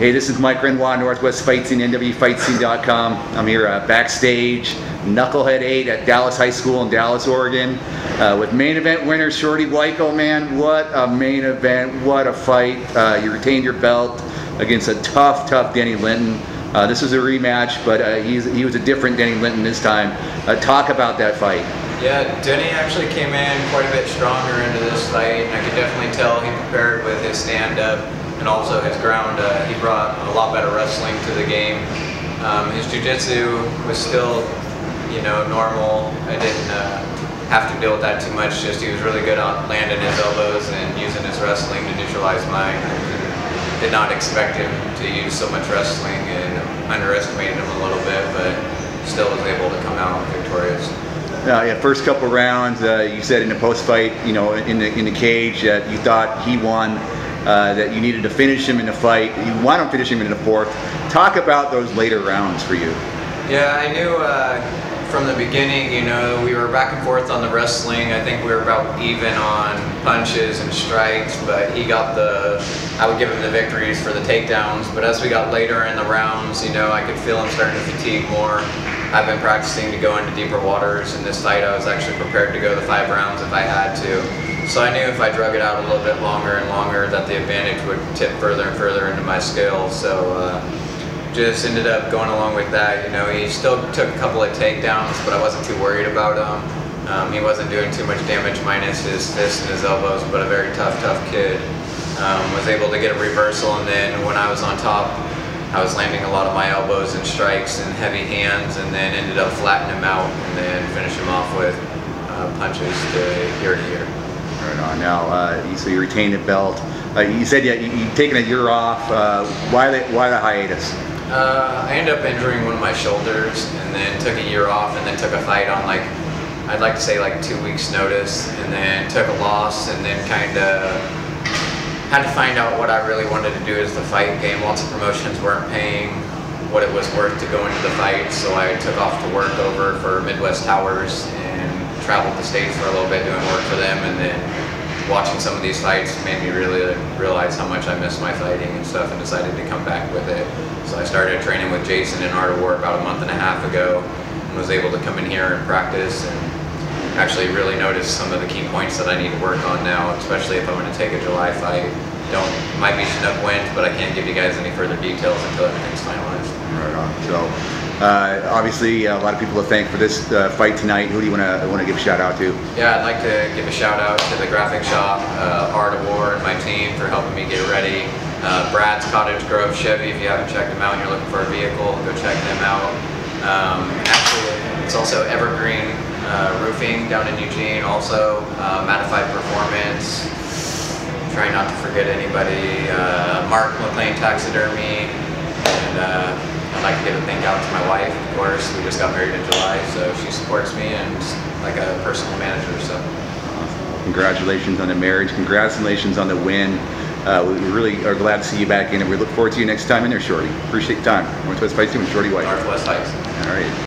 Hey, this is Mike Renoir, Northwest Fight Scene, NWFightScene.com. I'm here uh, backstage, Knucklehead 8 at Dallas High School in Dallas, Oregon, uh, with main event winner Shorty Weikel. Man, what a main event! What a fight! Uh, you retained your belt against a tough, tough Denny Linton. Uh, this was a rematch, but uh, he was a different Denny Linton this time. Uh, talk about that fight. Yeah, Denny actually came in quite a bit stronger into this fight, and I could definitely tell he prepared with his stand-up and also his ground. Uh, he brought a lot better wrestling to the game. Um, his jiu-jitsu was still, you know, normal. I didn't uh, have to deal with that too much. Just he was really good on landing his elbows and using his wrestling to neutralize mine. I did not expect him to use so much wrestling and underestimated him a little bit, but still was able to come out victorious. Uh, yeah, first couple rounds, uh, you said in the post fight, you know, in the in the cage that you thought he won uh, that you needed to finish him in the fight. You want to finish him in the fourth. Talk about those later rounds for you. Yeah, I knew uh, from the beginning, you know, we were back and forth on the wrestling. I think we were about even on punches and strikes, but he got the, I would give him the victories for the takedowns. But as we got later in the rounds, you know, I could feel him starting to fatigue more. I've been practicing to go into deeper waters. In this fight, I was actually prepared to go the five rounds if I had to. So I knew if I drug it out a little bit longer and longer that the advantage would tip further and further into my skill. So uh, just ended up going along with that. You know, he still took a couple of takedowns, but I wasn't too worried about him. Um, he wasn't doing too much damage minus his fists and his elbows, but a very tough, tough kid. Um, was able to get a reversal, and then when I was on top, I was landing a lot of my elbows and strikes and heavy hands, and then ended up flattening him out, and then finish him off with uh, punches to ear to ear. Right on. Now, uh, so you retained the belt. Uh, you said you, you've taken a year off. Uh, why, the, why the hiatus? Uh, I ended up injuring one of my shoulders and then took a year off and then took a fight on like, I'd like to say like two weeks notice and then took a loss and then kind of had to find out what I really wanted to do as the fight game. Lots of promotions weren't paying what it was worth to go into the fight, so I took off to work over for Midwest Towers traveled the States for a little bit doing work for them and then watching some of these fights made me really realize how much I miss my fighting and stuff and decided to come back with it. So I started training with Jason in Art of War about a month and a half ago and was able to come in here and practice and actually really notice some of the key points that I need to work on now, especially if I'm going to take a July fight. Don't might be Chinook Winds, but I can't give you guys any further details until everything's finalized. Right on. So uh, obviously, a lot of people to thank for this uh, fight tonight. Who do you want to want to give a shout out to? Yeah, I'd like to give a shout out to the graphic shop, uh, Art of War, and my team for helping me get ready. Uh, Brad's Cottage Grove Chevy. If you haven't checked them out and you're looking for a vehicle, go check them out. Um, actually, it's also Evergreen uh, Roofing down in Eugene. Also, uh, Matified Performance. Trying not to forget anybody. Mark McLean Taxidermy and. I'd like to give a thank out to my wife, of course. We just got married in July, so she supports me and like a personal manager. So, congratulations on the marriage. Congratulations on the win. Uh, we really are glad to see you back in, and we look forward to you next time in there, Shorty. Appreciate the time. Northwest Fight Scene, Shorty White. Northwest Heights. All right.